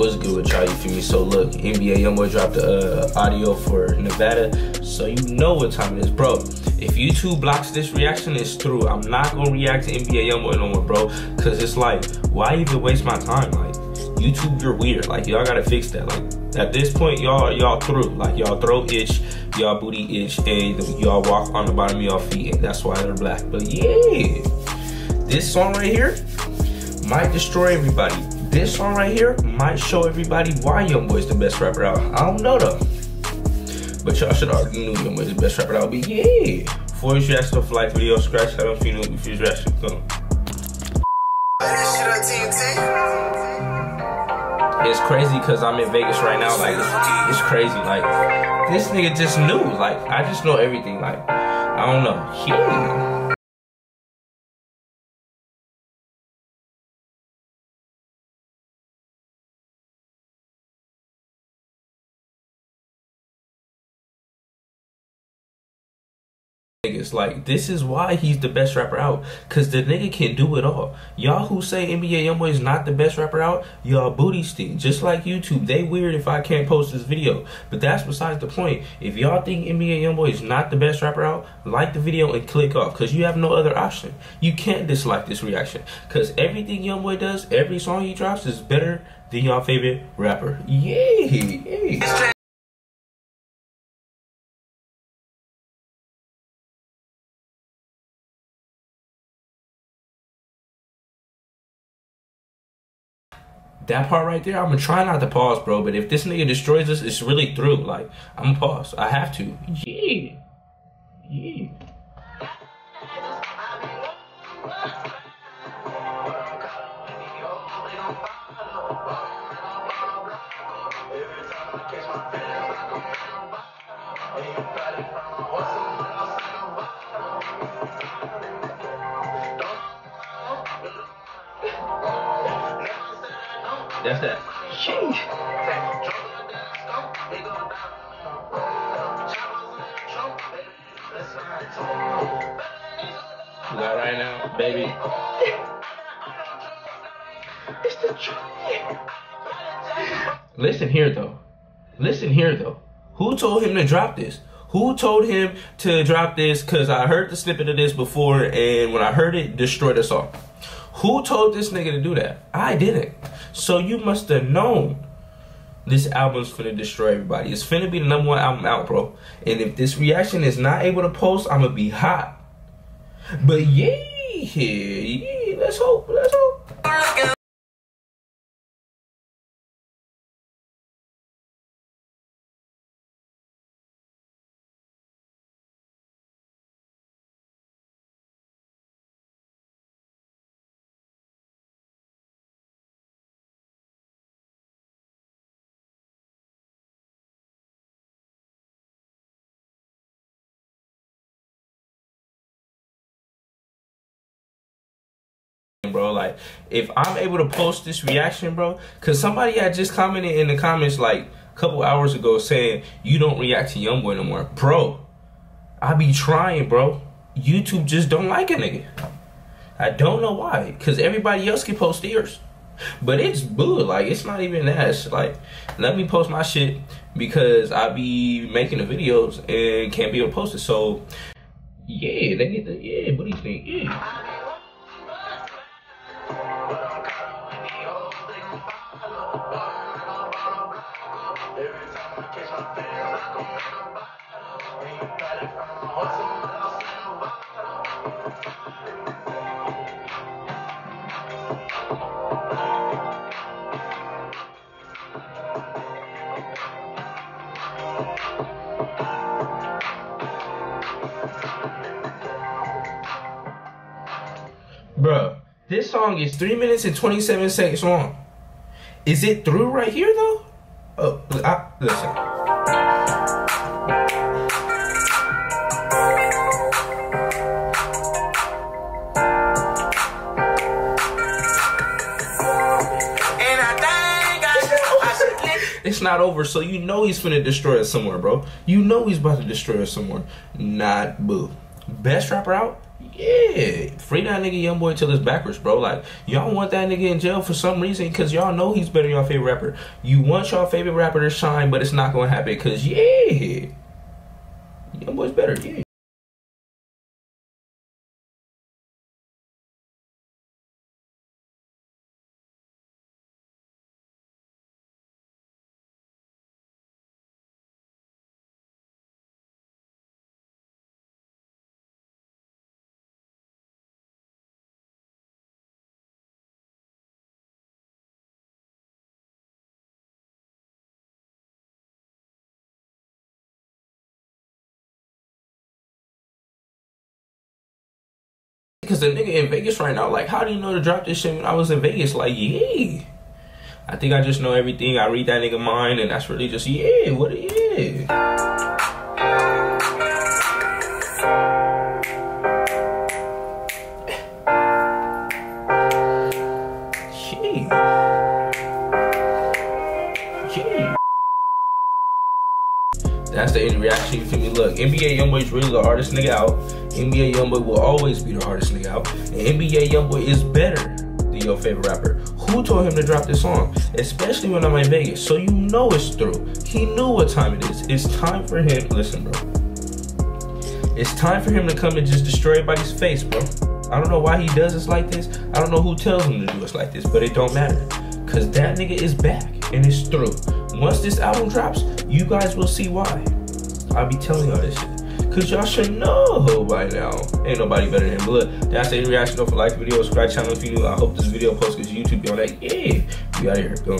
What's good with y'all? You feel me? So look, NBA YoungBoy dropped the uh, audio for Nevada, so you know what time it is, bro. If YouTube blocks this reaction, it's through. I'm not gonna react to NBA YoungBoy no more, bro, cause it's like, why even waste my time? Like, YouTube, you're weird. Like, y'all gotta fix that. Like, at this point, y'all y'all through. Like, y'all throat itch, y'all booty itch, and y'all walk on the bottom of y'all feet, and that's why they're black. But yeah, this song right here might destroy everybody this song right here might show everybody why YoungBoy's the best rapper out. I don't know though. But y'all should already know YoungBoy's the best rapper out. But yeah. Before you react to like video, scratch that if you know if you reaction. Go. It's crazy because I'm in Vegas right now. Like it's, it's crazy. Like this nigga just knew. Like I just know everything. Like I don't know. Yeah. Niggas. Like, this is why he's the best rapper out. Cause the nigga can do it all. Y'all who say NBA YoungBoy is not the best rapper out, y'all booty stink. Just like YouTube, they weird if I can't post this video. But that's besides the point. If y'all think NBA YoungBoy is not the best rapper out, like the video and click off. Cause you have no other option. You can't dislike this reaction. Cause everything YoungBoy does, every song he drops is better than y'all favorite rapper. Yay! Yay! That part right there, I'm gonna try not to pause, bro. But if this nigga destroys us, it's really through. Like, I'm gonna pause. I have to. Yeah. Yeah. That's that. Sheesh. Not right now, baby. it's the truth. Listen here, though. Listen here, though. Who told him to drop this? Who told him to drop this? Because I heard the snippet of this before, and when I heard it, destroyed us all. Who told this nigga to do that? I didn't. So you must have known this album's finna destroy everybody. It's finna be the number one album out, bro. And if this reaction is not able to post, I'm gonna be hot. But yeah, yeah, let's hope. Bro. Like, if I'm able to post this reaction, bro, because somebody had just commented in the comments like a couple hours ago saying you don't react to YoungBoy no more, bro. I be trying, bro. YouTube just don't like a nigga. I don't know why, because everybody else can post theirs. But it's good, like it's not even that. It's like, let me post my shit because I be making the videos and can't be able to post it. So, yeah, they get the yeah, what do you think? Yeah. This song is 3 minutes and 27 seconds long. Is it through right here though? Oh, I, listen. It's not over, so you know he's finna destroy us somewhere, bro. You know he's about to destroy us somewhere. Not boo. Best rapper out? Yeah, free that nigga Young Boy till it's backwards, bro. Like y'all want that nigga in jail for some reason because y'all know he's better than your favorite rapper. You want your favorite rapper to shine, but it's not gonna happen because yeah, Young Boy's better, yeah. Because the nigga in Vegas right now, like, how do you know to drop this shit when I was in Vegas? Like, yeah. I think I just know everything. I read that nigga mind, and that's really just, yeah, what it is. That's the reaction. You feel me? Look, NBA YoungBoy's really the hardest nigga out. NBA YoungBoy will always be the hardest nigga out. And NBA YoungBoy is better than your favorite rapper. Who told him to drop this song? Especially when I'm in Vegas. So you know it's through. He knew what time it is. It's time for him. Listen, bro. It's time for him to come and just destroy everybody's face, bro. I don't know why he does this like this. I don't know who tells him to do this like this, but it don't matter. Cause that nigga is back and it's through. Once this album drops, you guys will see why. I'll be telling y'all this shit. Cause y'all should know by now. Ain't nobody better than Blood. That's the reaction. Don't for like the video, subscribe channel if you new. I hope this video posts because YouTube be on that. Yeah, we out here. Go.